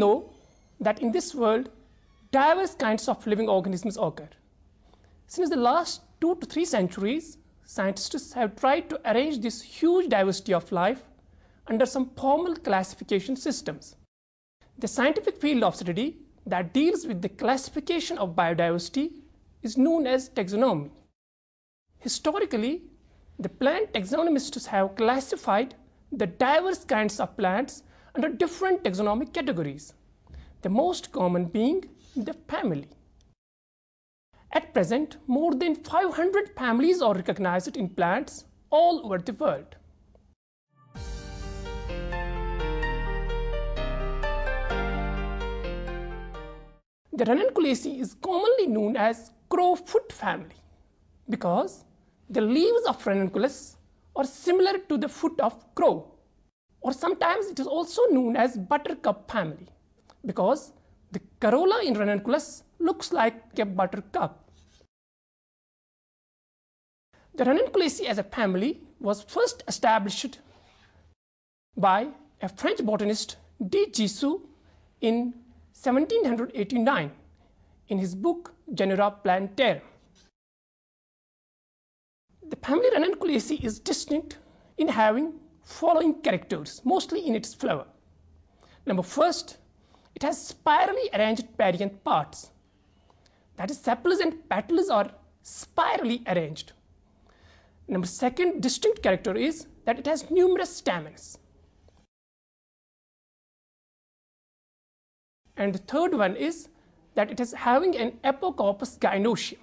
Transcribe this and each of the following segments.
know that in this world, diverse kinds of living organisms occur. Since the last two to three centuries, scientists have tried to arrange this huge diversity of life under some formal classification systems. The scientific field of study that deals with the classification of biodiversity is known as taxonomy. Historically, the plant taxonomists have classified the diverse kinds of plants under different taxonomic categories, the most common being the family. At present, more than 500 families are recognized in plants all over the world. The Ranunculaceae is commonly known as crowfoot family because the leaves of ranunculus are similar to the foot of crow or sometimes it is also known as buttercup family because the corolla in ranunculus looks like a buttercup. The Ranunculaceae as a family was first established by a French botanist de Jussieu in 1789 in his book Genera Plantarum. The family Ranunculaceae is distinct in having following characters, mostly in its flower. Number first, it has spirally arranged perianth parts. That is, sepals and petals are spirally arranged. Number second distinct character is that it has numerous stamens. And the third one is that it is having an apocarpous gynoecium.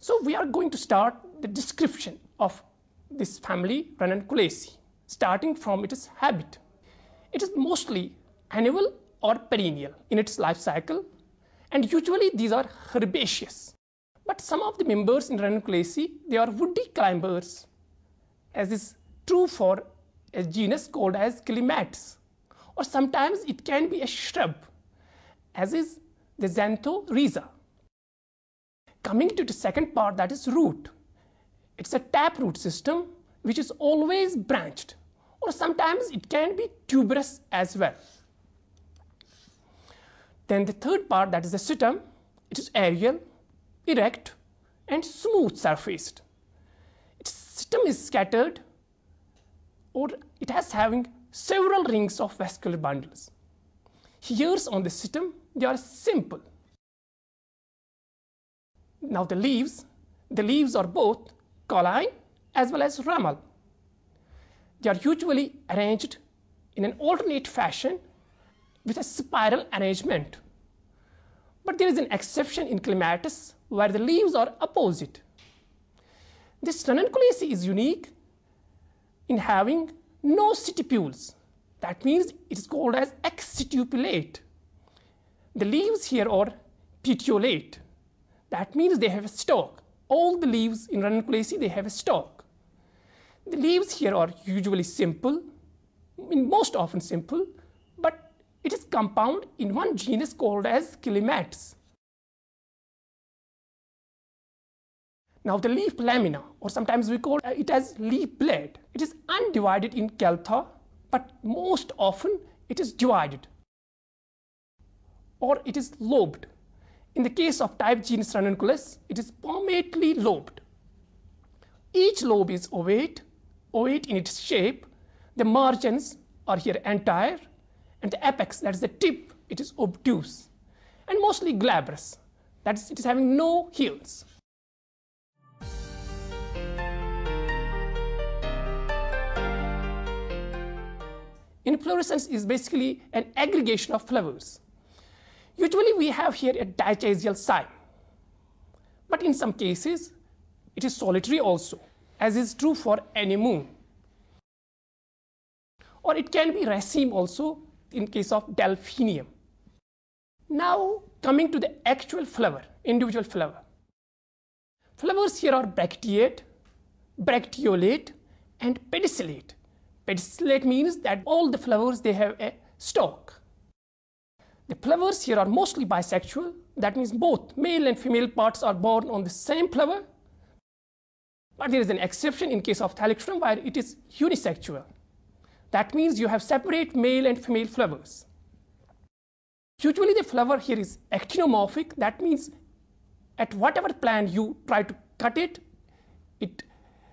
So we are going to start the description of this family Ranunculaceae, starting from its habit. It is mostly annual or perennial in its life cycle, and usually these are herbaceous. But some of the members in Ranunculaceae, they are woody climbers, as is true for a genus called as Clematis, or sometimes it can be a shrub, as is the Xanthorrhiza. Coming to the second part, that is root. It's a taproot system which is always branched or sometimes it can be tuberous as well. Then the third part that is the stitum, it is aerial, erect and smooth surfaced. Its stitum is scattered or it has having several rings of vascular bundles. Hairs on the stitum, they are simple. Now the leaves, the leaves are both cauline as well as ramal. They are usually arranged in an alternate fashion with a spiral arrangement. But there is an exception in clematis where the leaves are opposite. This ranunculaceae is unique in having no stipules. That means it is called as exstipulate. The leaves here are petiolate. That means they have a stalk all the leaves in Ranunculaceae, they have a stalk. The leaves here are usually simple, most often simple, but it is compound in one genus called as Clematis. Now the leaf lamina, or sometimes we call uh, it as leaf blade, it is undivided in caltha, but most often it is divided or it is lobed. In the case of type genus Ranunculus, it is palmately lobed. Each lobe is ovate, ovate in its shape. The margins are here entire, and the apex, that is the tip, it is obtuse, and mostly glabrous. That is, it is having no hairs. Inflorescence is basically an aggregation of flowers. Usually we have here a dichasial cyme, but in some cases it is solitary also, as is true for anemone. Or it can be raceme also in case of delphinium. Now coming to the actual flower, individual flower. Flowers here are bracteate, bracteolate and pedicellate. Pedicellate means that all the flowers they have a stalk. The flowers here are mostly bisexual. That means both male and female parts are born on the same flower. But there is an exception in case of Thalictrum where it is unisexual. That means you have separate male and female flowers. Usually the flower here is actinomorphic. That means at whatever plant you try to cut it, it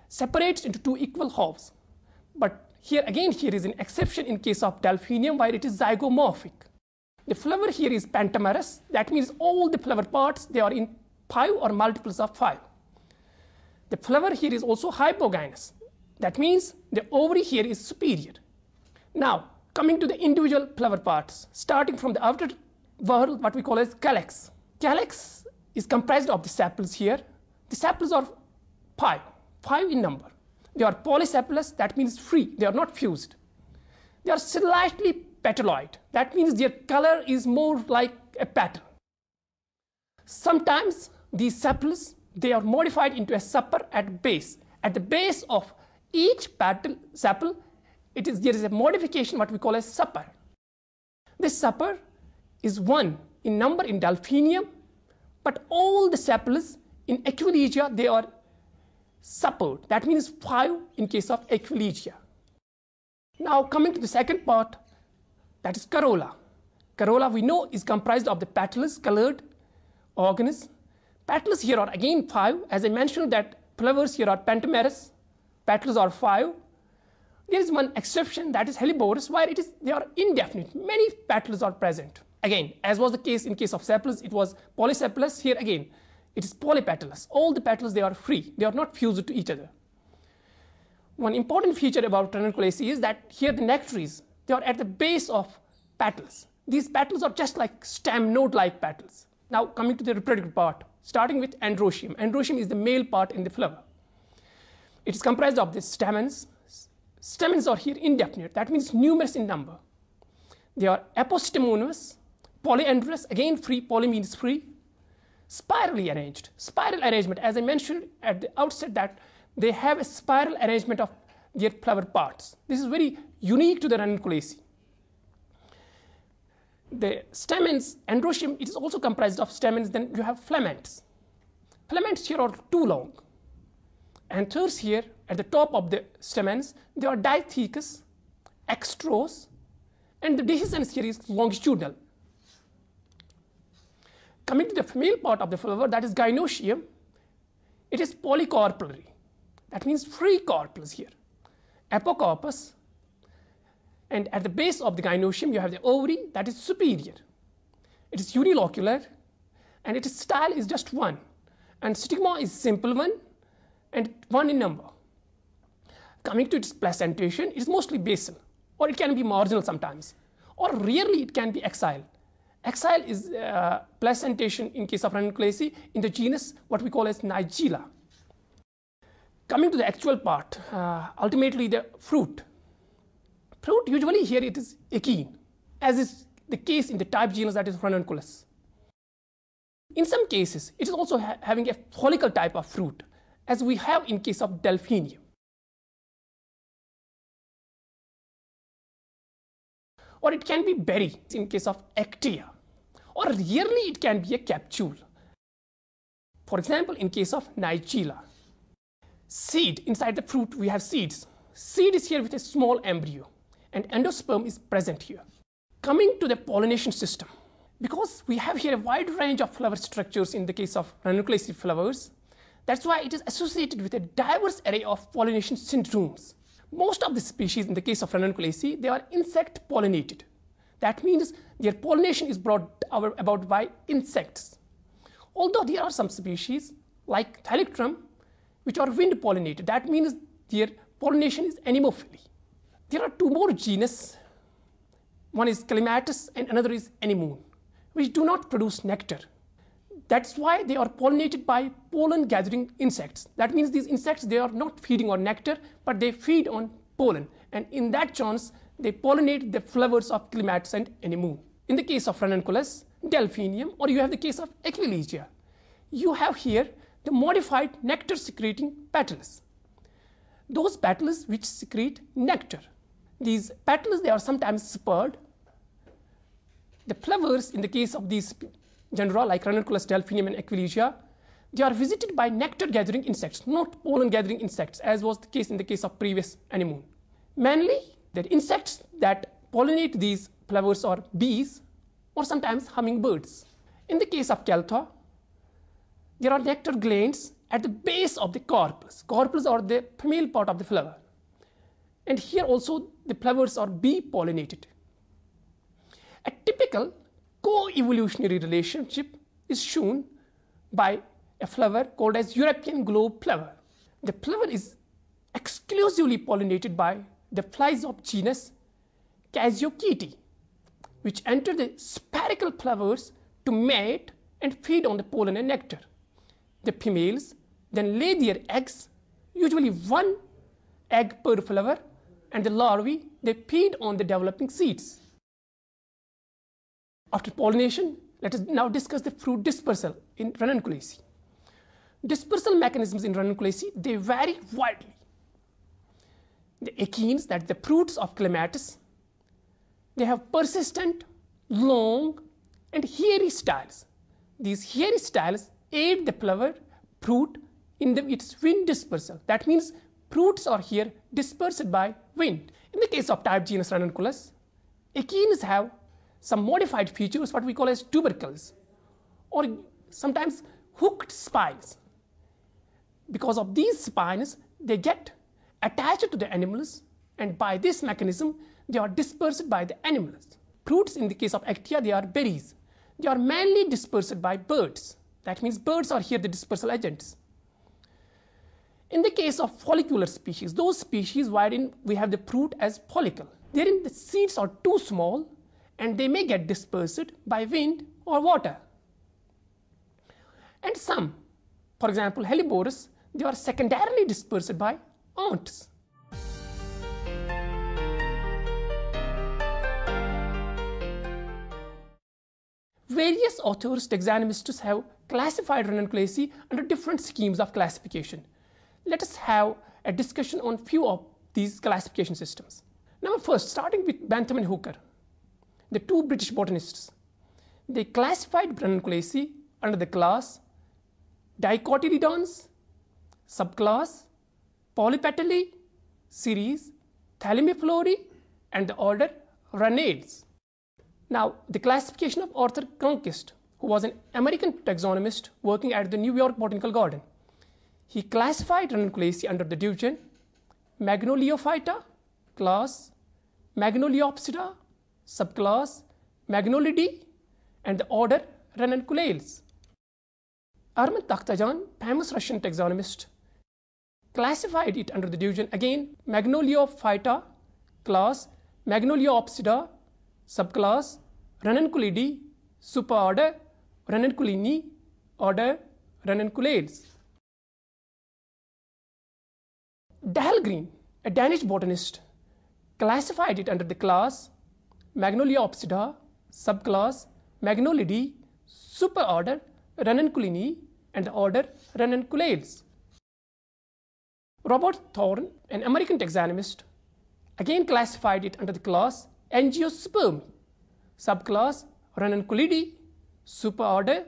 separates into two equal halves. But here again, here is an exception in case of delphinium where it is zygomorphic. The flower here is pentamerous. That means all the flower parts, they are in 5 or multiples of 5. The flower here is also hypogynous. That means the ovary here is superior. Now, coming to the individual flower parts, starting from the outer whorl, what we call as calyx. Calyx is comprised of the sepals here. The sepals are five, five in number. They are polysepalous, that means free, they are not fused. They are slightly petaloid, that means their color is more like a petal. Sometimes these sepals, they are modified into a sepal at base. At the base of each petal sepal, it is, there is a modification what we call a sepal. This sepal is one in number in delphinium, but all the sepals in Aquilegia, they are support. That means 5 in case of Aquilegia. Now coming to the second part, that is corolla. Corolla we know is comprised of the petals colored organelles. Petals here are again 5. As I mentioned that flowers here are pentamerous, petals are 5. There is one exception that is helleborus where it is they are indefinite. Many petals are present. Again, as was the case in case of sepals, it was polysepalous. Here again, it is polypetalous. All the petals, they are free. They are not fused to each other. One important feature about ranunculaceae is that here the nectaries, they are at the base of petals. These petals are just like staminode-like petals. Now coming to the reproductive part, starting with androecium. Androecium is the male part in the flower. It is comprised of the stamens. Stamens are here indefinite. That means numerous in number. They are apostemonous, polyandrous, again free, poly means free, spirally arranged. Spiral arrangement, as I mentioned at the outset that they have a spiral arrangement of their flower parts. This is very unique to the ranunculaceae. The stamens, androecium, it is also comprised of stamens, then you have filaments. Filaments here are too long. Anthers here at the top of the stamens, they are diathecous, extrorse, and the dehiscence here is longitudinal. Coming to the female part of the flower, that is gynoecium, it is polycarpellary. That means free carpels here. Apocarpous, and at the base of the gynoecium, you have the ovary that is superior. It is unilocular, and its style is just one. And stigma is simple one, and one in number. Coming to its placentation, it is mostly basal, or it can be marginal sometimes, or rarely it can be axile. Axile is uh, placentation in case of ranunculaceae in the genus what we call as Nigella. Coming to the actual part, uh, ultimately the fruit. Fruit usually here it is achene, as is the case in the type genus that is Ranunculus. In some cases, it is also ha having a follicle type of fruit, as we have in case of delphinium. or it can be berry in case of actaea, or rarely it can be a capsule. For example, in case of nigella. Seed, inside the fruit we have seeds. Seed is here with a small embryo and endosperm is present here. Coming to the pollination system, because we have here a wide range of flower structures in the case of ranunculaceae flowers, that's why it is associated with a diverse array of pollination syndromes. Most of the species in the case of ranunculaceae, they are insect pollinated. That means their pollination is brought about by insects. Although there are some species like Thalictrum which are wind pollinated, that means their pollination is anemophily. There are two more genus. One is Clematis and another is Anemone, which do not produce nectar. That's why they are pollinated by pollen gathering insects. That means these insects, they are not feeding on nectar, but they feed on pollen. And in that chance, they pollinate the flowers of clematis and anemone. In the case of ranunculus, delphinium, or you have the case of aquilegia, you have here the modified nectar secreting petals. Those petals which secrete nectar. These petals, they are sometimes spurred. The flowers, in the case of these genera like Ranunculus delphinium and Aquilegia, they are visited by nectar gathering insects, not pollen gathering insects, as was the case in the case of previous anemone. Mainly, The insects that pollinate these flowers are bees or sometimes hummingbirds. In the case of Caltha, there are nectar glands at the base of the corpus. Corpus are the female part of the flower. And here also the flowers are bee pollinated. A typical co-evolutionary relationship is shown by a flower called as European globe flower. The flower is exclusively pollinated by the flies of genus Casiophyti, which enter the spherical flowers to mate and feed on the pollen and nectar. The females then lay their eggs, usually one egg per flower, and the larvae they feed on the developing seeds. After pollination, let us now discuss the fruit dispersal in Ranunculaceae. Dispersal mechanisms in Ranunculaceae, they vary widely. The achenes, that the fruits of clematis, they have persistent, long, and hairy styles. These hairy styles aid the flower fruit in the, its wind dispersal. That means fruits are here dispersed by wind. In the case of type genus Ranunculus, achenes have some modified features, what we call as tubercles, or sometimes hooked spines. Because of these spines, they get attached to the animals, and by this mechanism, they are dispersed by the animals. Fruits, in the case of Actaea, they are berries. They are mainly dispersed by birds. That means birds are here the dispersal agents. In the case of follicular species, those species wherein we have the fruit as follicle, therein the seeds are too small and they may get dispersed by wind or water. And some, for example, Helleborus, they are secondarily dispersed by ants. Various authors, taxonomists have classified Ranunculaceae under different schemes of classification. Let us have a discussion on few of these classification systems. Now first, starting with Bentham and Hooker, the two British botanists, they classified Ranunculaceae under the class Dicotyledons, subclass Polypetalae, series Thalamiflorae, and the order Ranales. Now, the classification of Arthur Cronquist, who was an American taxonomist working at the New York Botanical Garden, he classified Ranunculaceae under the division Magnoliophyta, class Magnoliopsida, subclass Magnoliidae, and the order Ranunculales. Armen Takhtajan, famous Russian taxonomist, classified it under the division again Magnoliophyta, class Magnoliopsida, subclass Ranunculidae, superorder Ranunculini, order Ranunculales. Dahlgren, a Danish botanist, classified it under the class Magnoliopsida, subclass Magnoliidae, superorder Ranunculini, and the order Ranunculales. Robert Thorne, an American taxonomist, again classified it under the class Angiosperm, subclass Ranunculidae, superorder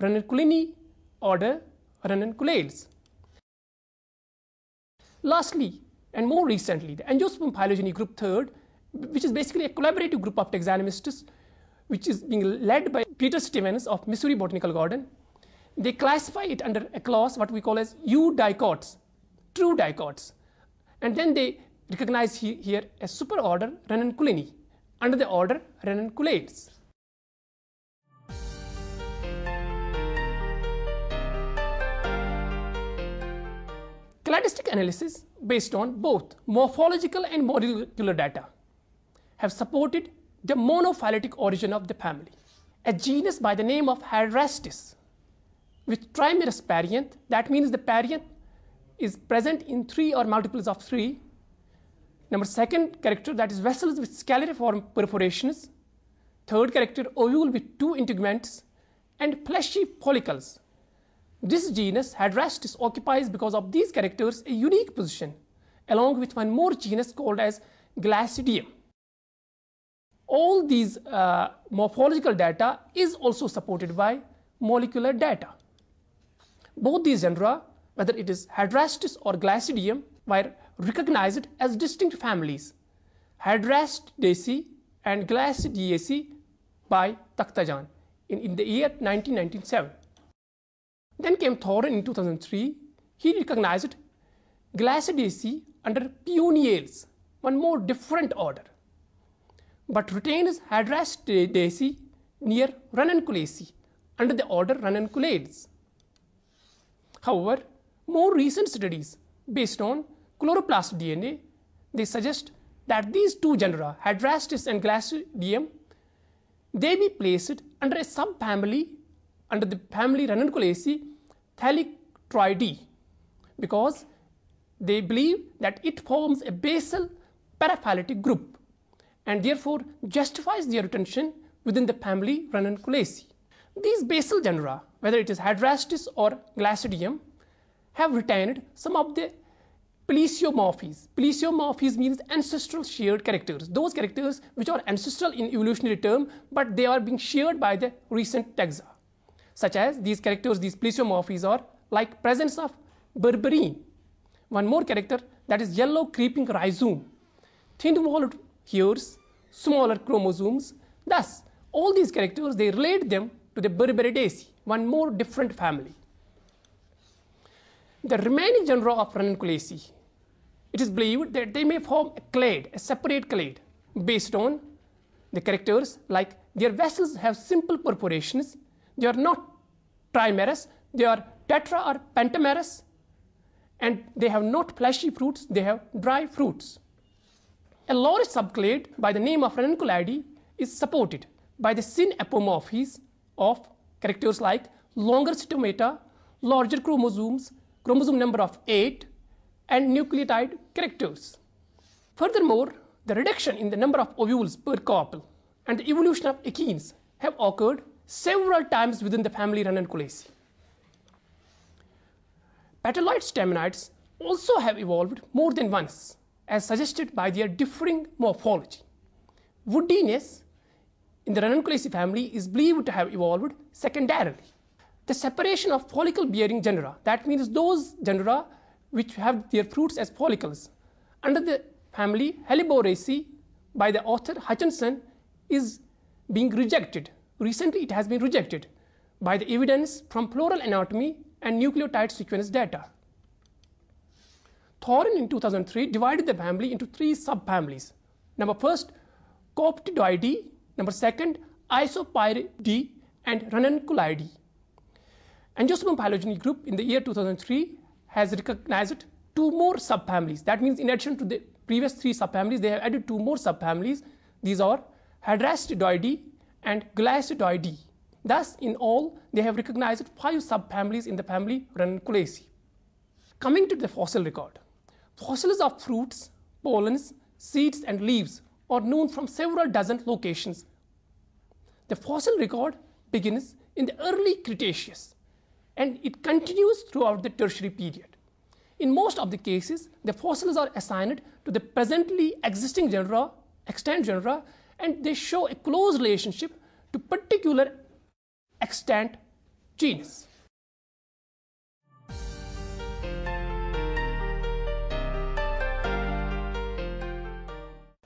Ranunculini, order Ranunculales. Lastly, and more recently, the Angiosperm phylogeny group third, which is basically a collaborative group of taxonomists, which is being led by Peter Stevens of Missouri Botanical Garden. They classify it under a class what we call as eudicots, true dicots. And then they recognize he, here a superorder Ranunculini under the order Ranunculales. Cladistic analysis based on both morphological and molecular data have supported the monophyletic origin of the family. A genus by the name of Hydrastis with trimerous perianth, that means the perianth is present in three or multiples of three. Number second character that is vessels with scalariform perforations. Third character ovule with two integuments and fleshy follicles. This genus Hydrastis occupies because of these characters a unique position along with one more genus called as Glaucidium. All these uh, morphological data is also supported by molecular data. Both these genera whether it is Hydrastis or Glaucidium, were recognized as distinct families. Hadrastaceae and Glacidaceae by Takhtajan in, in the year 1997. Then came Thorne in 2003. He recognized Glacidaceae under Paeoniales, one more different order, but retains Hadrastaceae near Ranunculaceae under the order Ranunculales. However, more recent studies based on chloroplast DNA, they suggest that these two genera, Hydrastis and Glaucidium, they be placed under a subfamily under the family Ranunculaceae Thalictroideae because they believe that it forms a basal paraphyletic group and therefore justifies their retention within the family Ranunculaceae. These basal genera, whether it is Hydrastis or Glaucidium, have retained some of the plesiomorphies. Plesiomorphies means ancestral shared characters. Those characters which are ancestral in evolutionary term, but they are being shared by the recent taxa. Such as these characters, these plesiomorphies are like presence of berberine. One more character that is yellow creeping rhizome, thin-walled hairs, smaller chromosomes. Thus, all these characters, they relate them to the Berberidaceae, one more different family. The remaining genera of Ranunculaceae, it is believed that they may form a clade, a separate clade, based on the characters like their vessels have simple perforations, they are not trimerous, they are tetra or pentamerous, and they have not fleshy fruits, they have dry fruits. A large subclade by the name of Ranunculidae is supported by the synapomorphies of characters like longer stomata, larger chromosomes, chromosome number of 8 and nucleotide characters. Furthermore, the reduction in the number of ovules per carpel and the evolution of achenes have occurred several times within the family Ranunculaceae. Petaloid staminodes also have evolved more than once as suggested by their differing morphology. Woodiness in the Ranunculaceae family is believed to have evolved secondarily. The separation of follicle bearing genera, that means those genera which have their fruits as follicles, under the family Helleboraceae by the author Hutchinson is being rejected. Recently, it has been rejected by the evidence from floral anatomy and nucleotide sequence data. Thorne in 2003 divided the family into three subfamilies. Number first, Coptidoideae, number second, Isopyroideae, and Ranunculidae. Angiosperm phylogeny group in the year 2003 has recognized two more subfamilies. That means in addition to the previous three subfamilies, they have added two more subfamilies. These are Hydrastidoideae and Glaucidioideae. Thus, in all, they have recognized five subfamilies in the family Ranunculaceae. Coming to the fossil record, fossils of fruits, pollens, seeds, and leaves are known from several dozen locations. The fossil record begins in the early Cretaceous and it continues throughout the tertiary period. In most of the cases, the fossils are assigned to the presently existing genera, extant genera, and they show a close relationship to particular extant genus.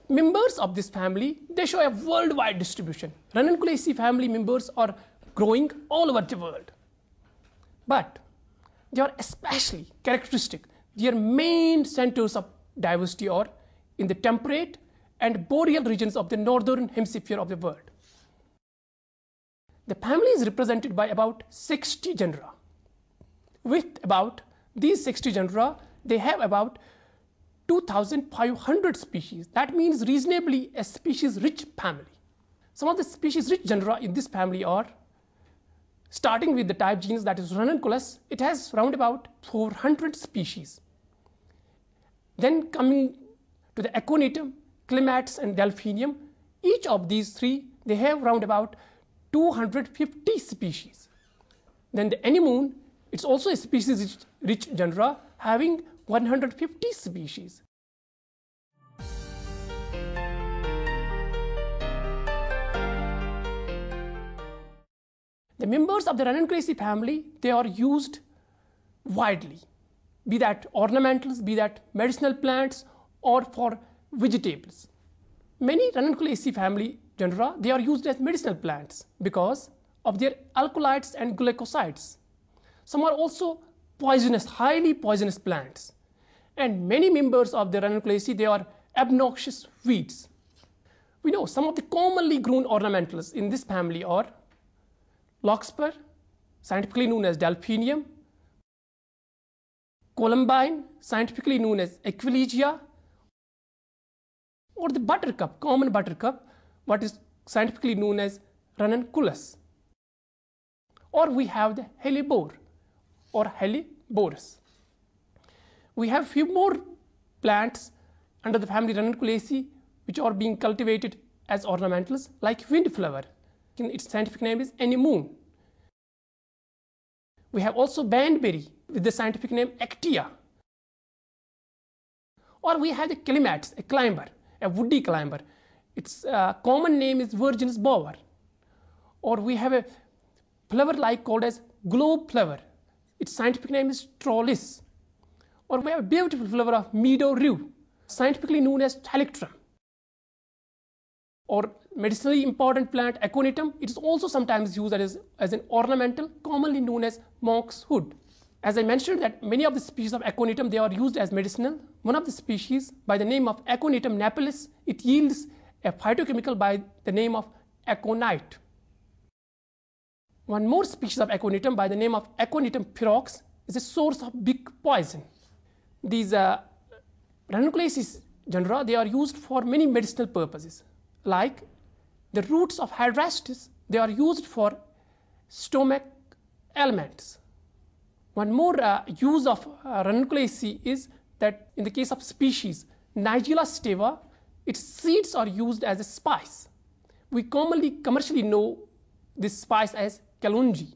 Members of this family, they show a worldwide distribution. Ranunculaceae family members are growing all over the world. But they are especially characteristic. Their main centers of diversity are in the temperate and boreal regions of the northern hemisphere of the world. The family is represented by about 60 genera. With about these 60 genera, they have about 2,500 species. That means reasonably a species rich family. Some of the species rich genera in this family are starting with the type genus that is Ranunculus, it has round about 400 species. Then coming to the Aconitum, Clematis and Delphinium, each of these three, they have round about 250 species. Then the anemone, it's also a species rich genera having 150 species. The members of the Ranunculaceae family, they are used widely, be that ornamentals, be that medicinal plants, or for vegetables. Many Ranunculaceae family genera, they are used as medicinal plants because of their alkaloids and glycosides. Some are also poisonous, highly poisonous plants. And many members of the Ranunculaceae, they are obnoxious weeds. We know some of the commonly grown ornamentals in this family are larkspur, scientifically known as delphinium, columbine, scientifically known as aquilegia, or the buttercup, common buttercup, what is scientifically known as ranunculus. Or we have the hellebore or helleborus. We have few more plants under the family Ranunculaceae which are being cultivated as ornamentals like windflower. Its scientific name is anemone. We have also baneberry with the scientific name Actaea. Or we have the clematis, a climber, a woody climber. Its uh, common name is Virgin's bower. Or we have a flower like called as globe flower. Its scientific name is Trollius. Or we have a beautiful flower of meadow rue, scientifically known as Thalictrum. Or medicinally important plant aconitum, it is also sometimes used as, as an ornamental, commonly known as monk's hood. As I mentioned that many of the species of aconitum, they are used as medicinal. One of the species by the name of aconitum napellus, it yields a phytochemical by the name of aconite. One more species of aconitum by the name of aconitum ferox is a source of big poison. These uh, ranunculaceae genera, they are used for many medicinal purposes like the roots of hydrastis, they are used for stomach ailments. One more uh, use of uh, ranunculaceae is that in the case of species Nigella sativa, its seeds are used as a spice. We commonly commercially know this spice as kalonji.